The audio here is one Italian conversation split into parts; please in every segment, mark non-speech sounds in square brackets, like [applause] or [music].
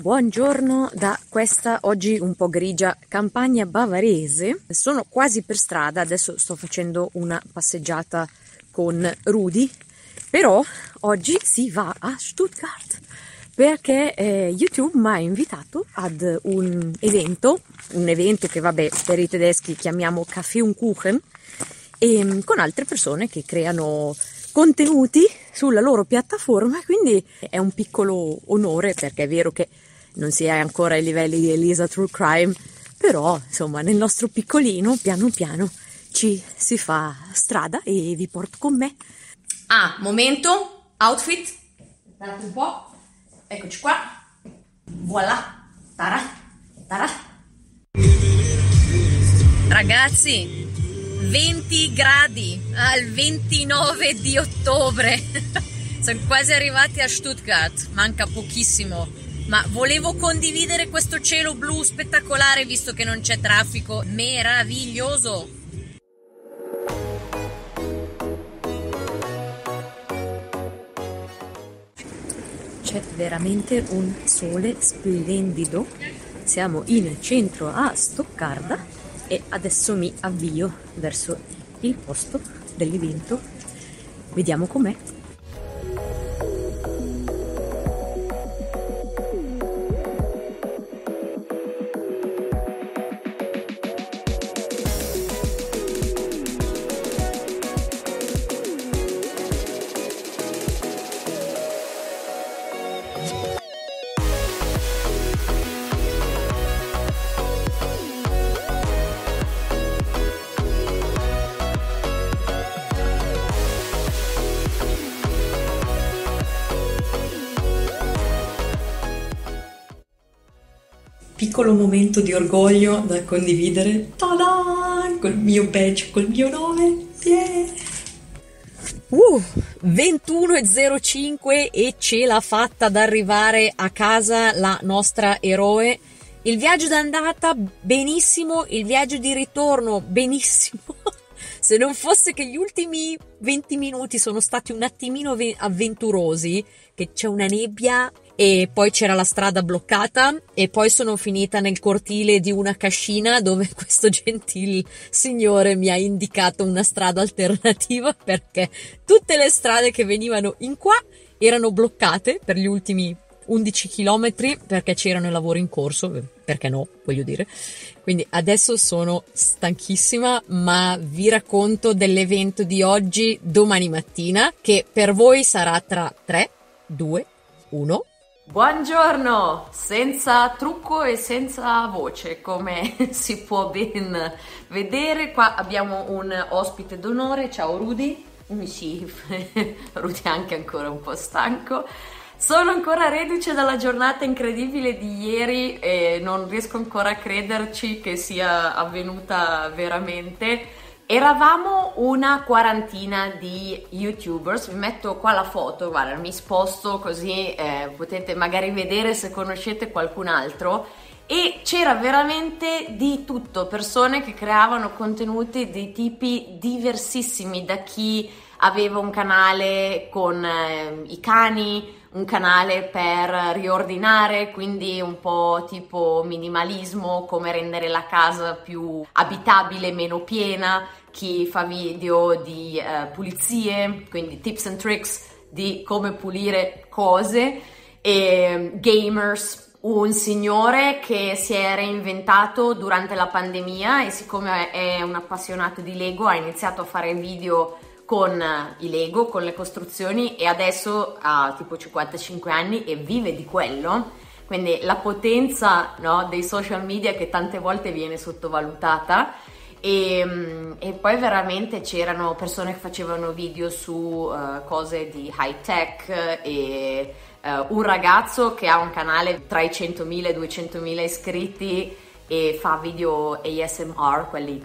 Buongiorno da questa oggi un po' grigia campagna bavarese. Sono quasi per strada, adesso sto facendo una passeggiata con Rudy, però oggi si va a Stuttgart perché eh, YouTube mi ha invitato ad un evento, un evento che vabbè per i tedeschi chiamiamo Café und Kuchen, e, mm, con altre persone che creano contenuti sulla loro piattaforma, quindi è un piccolo onore perché è vero che non si è ancora ai livelli di Elisa True Crime, però insomma nel nostro piccolino piano piano ci si fa strada e vi porto con me. Ah, momento, outfit, guardate un po', eccoci qua, voilà, tara, tara. Ragazzi, 20 gradi al 29 di ottobre. [laughs] Sono quasi arrivati a Stuttgart, manca pochissimo. Ma volevo condividere questo cielo blu spettacolare visto che non c'è traffico. Meraviglioso! C'è veramente un sole splendido. Siamo in centro a Stoccarda e adesso mi avvio verso il posto dell'evento. Vediamo com'è. Piccolo momento di orgoglio da condividere. Ta-da! Col mio badge, col mio nome. Yeah! Uh, 21.05 e ce l'ha fatta ad arrivare a casa la nostra eroe. Il viaggio d'andata benissimo, il viaggio di ritorno benissimo. [laughs] Se non fosse che gli ultimi 20 minuti sono stati un attimino avventurosi, che c'è una nebbia e poi c'era la strada bloccata e poi sono finita nel cortile di una cascina dove [laughs] questo gentil signore mi ha indicato una strada alternativa [laughs] perché tutte le strade che venivano in qua erano bloccate per gli ultimi 11 km perché c'erano i lavori in corso, perché no, voglio dire. Quindi adesso sono stanchissima, ma vi racconto dell'evento di oggi domani mattina che per voi sarà tra 3, 2, 1 Buongiorno, senza trucco e senza voce, come [laughs] si può ben vedere. Qua abbiamo un ospite d'onore, ciao Rudy. Sì, [laughs] Rudy è anche ancora un po' stanco. Sono ancora reduce dalla giornata incredibile di ieri e non riesco ancora a crederci che sia avvenuta veramente Eravamo una quarantina di youtubers, vi metto qua la foto, guarda, mi sposto così eh, potete magari vedere se conoscete qualcun altro. E c'era veramente di tutto, persone che creavano contenuti di tipi diversissimi, da chi aveva un canale con eh, i cani, un canale per riordinare, quindi un po' tipo minimalismo, come rendere la casa più abitabile, meno piena, chi fa video di uh, pulizie, quindi tips and tricks di come pulire cose, e gamers, un signore che si è reinventato durante la pandemia e siccome è un appassionato di Lego ha iniziato a fare video con i Lego, con le costruzioni e adesso ha tipo 55 anni e vive di quello. Quindi la potenza no, dei social media che tante volte viene sottovalutata. E, mm, e, poi veramente c'erano persone che facevano video su uh, cose di high tech e uh, un ragazzo che ha un canale tra i 100.000 e i 200.000 iscritti e fa video ASMR, quelli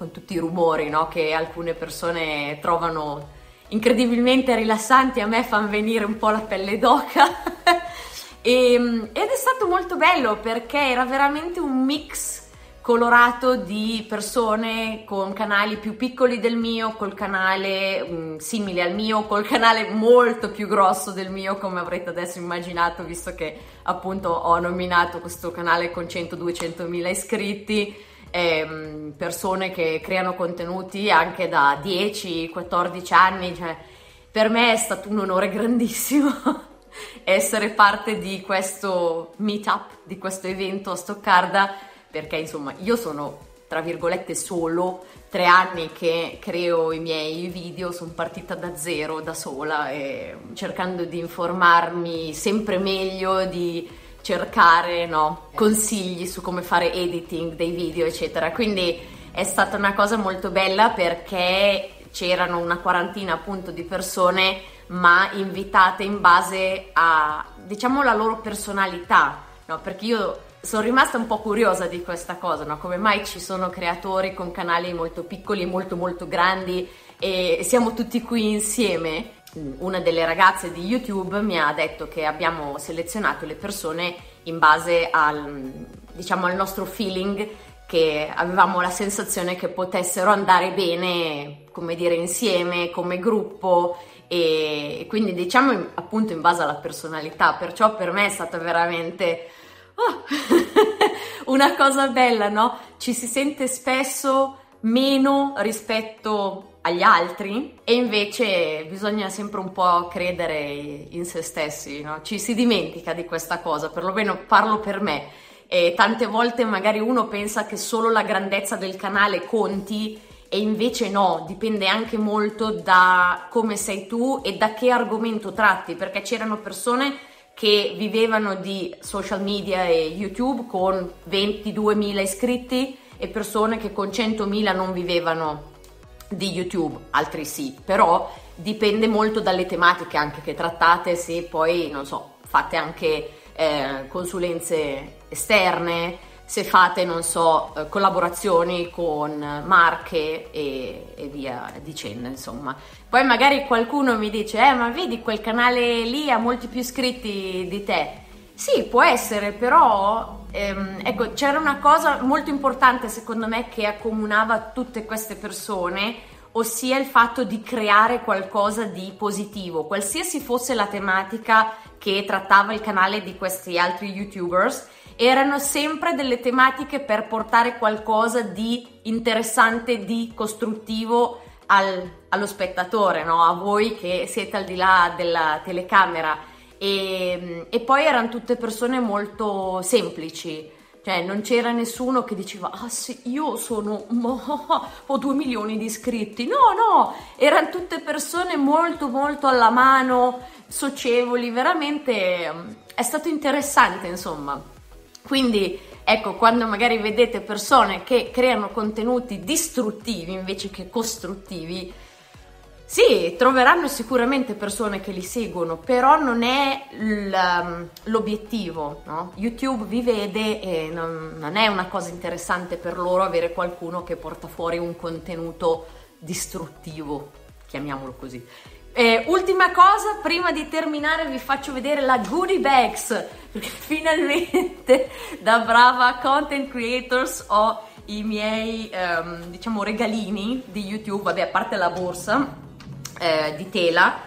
con tutti i rumori no? che alcune persone trovano incredibilmente rilassanti, a me fanno venire un po' la pelle d'oca. [laughs] e, ed è stato molto bello perché era veramente un mix colorato di persone con canali più piccoli del mio, col canale mh, mm, simile al mio, col canale molto più grosso del mio, come avrete adesso immaginato, visto che appunto ho nominato questo canale con 100-200 mila iscritti. Ehm, persone che creano contenuti anche da 10-14 anni, cioè per me è stato un onore grandissimo [laughs] essere parte di questo meetup, di questo evento a Stoccarda perché insomma io sono tra virgolette solo tre anni che creo i miei video, sono partita da zero, da sola, cercando di informarmi sempre meglio, di cercare no, consigli su come fare editing dei video, eccetera. Quindi è stata una cosa molto bella perché c'erano una quarantina appunto di persone, ma invitate in base a diciamo la loro personalità, no? Perché io sono rimasta un po' curiosa di questa cosa, no? come mai ci sono creatori con canali molto piccoli, molto molto grandi e siamo tutti qui insieme. Una delle ragazze di YouTube mi ha detto che abbiamo selezionato le persone in base al, diciamo, al nostro feeling, che avevamo la sensazione che potessero andare bene, come dire, insieme, come gruppo e quindi diciamo appunto in base alla personalità, perciò per me è stata veramente oh, [laughs] una cosa bella, no? Ci si sente spesso meno rispetto agli altri e invece bisogna sempre un po' credere in se stessi, no? Ci si dimentica di questa cosa, perlomeno parlo per me. E tante volte magari uno pensa che solo la grandezza del canale conti e invece no, dipende anche molto da come sei tu e da che argomento tratti, perché c'erano persone che vivevano di social media e YouTube con 22.000 iscritti e persone che con 100.000 non vivevano di YouTube, altri sì, però dipende molto dalle tematiche anche che trattate, se poi, non so, fate anche eh, consulenze esterne, se fate, non so, eh, collaborazioni con marche e, e, via dicendo, insomma. Poi magari qualcuno mi dice, eh, ma vedi quel canale lì ha molti più iscritti di te. Sì, può essere, però ehm, ecco, c'era una cosa molto importante secondo me che accomunava tutte queste persone, ossia il fatto di creare qualcosa di positivo, qualsiasi fosse la tematica che trattava il canale di questi altri youtubers erano sempre delle tematiche per portare qualcosa di interessante, di costruttivo al, allo spettatore, no? a voi che siete al di là della telecamera. E, e poi erano tutte persone molto semplici, cioè non c'era nessuno che diceva ah sì io sono [laughs] ho due milioni di iscritti. No no erano tutte persone molto molto alla mano socievoli veramente è stato interessante insomma. Quindi ecco, quando magari vedete persone che creano contenuti distruttivi invece che costruttivi, sì, troveranno sicuramente persone che li seguono, però non è l'obiettivo, no? YouTube vi vede e non, non è una cosa interessante per loro avere qualcuno che porta fuori un contenuto distruttivo, chiamiamolo così. Eh, ultima cosa, prima di terminare vi faccio vedere la goodie bags, perché [laughs] finalmente da brava content creators ho i miei, ehm, diciamo, regalini di YouTube, vabbè, a parte la borsa eh, di tela,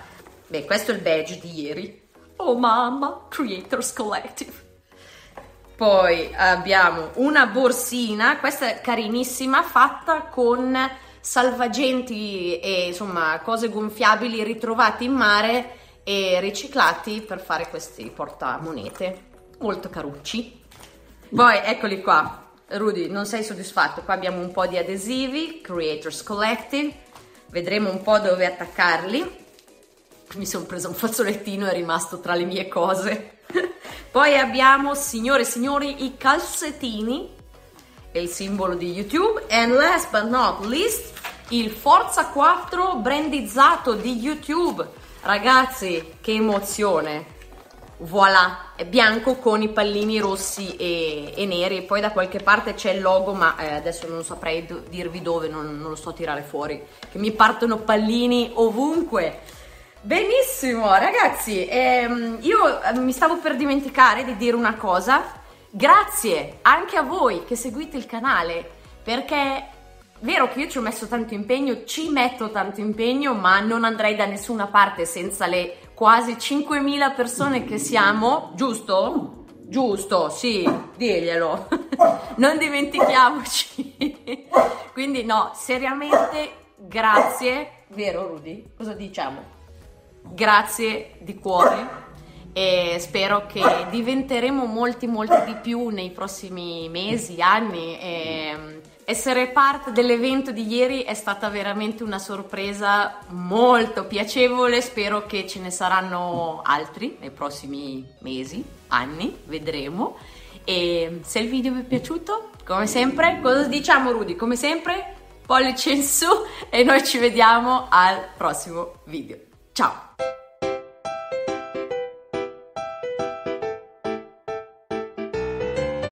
beh, questo è il badge di ieri. Oh mamma, Creators Collective. Poi abbiamo una borsina, questa è carinissima, fatta con salvagenti e insomma cose gonfiabili ritrovati in mare e riciclati per fare questi portamonete molto carucci. Poi eccoli qua. Rudy, non sei soddisfatto? Qua abbiamo un po' di adesivi, Creators Collective. Vedremo un po' dove attaccarli. Mi sono presa un fazzolettino, è rimasto tra le mie cose. [laughs] Poi abbiamo, signore e signori, i calzettini è il simbolo di YouTube. And last but not least, il Forza 4 brandizzato di YouTube. Ragazzi, che emozione! Voilà, è bianco con i pallini rossi e, e neri. Poi da qualche parte c'è il logo, ma eh, adesso non saprei do- dirvi dove, non, non, lo sto a tirare fuori. Che mi partono pallini ovunque. Benissimo, ragazzi, ehm, io eh, mi stavo per dimenticare di dire una cosa grazie anche a voi che seguite il canale, perché vero che io ci ho messo tanto impegno, ci metto tanto impegno, ma non andrei da nessuna parte senza le quasi 5.000 persone che siamo, giusto? Giusto, sì, diglielo. [laughs] non dimentichiamoci. [laughs] Quindi no, seriamente grazie, vero Rudy? Cosa diciamo? Grazie di cuore e spero che diventeremo molti molti di più nei prossimi mesi, anni e essere parte dell'evento di ieri è stata veramente una sorpresa molto piacevole, spero che ce ne saranno altri nei prossimi mesi, anni, vedremo. E se il video vi è piaciuto, come sempre, cosa diciamo Rudy? Come sempre, pollice in su e noi ci vediamo al prossimo video. Ciao!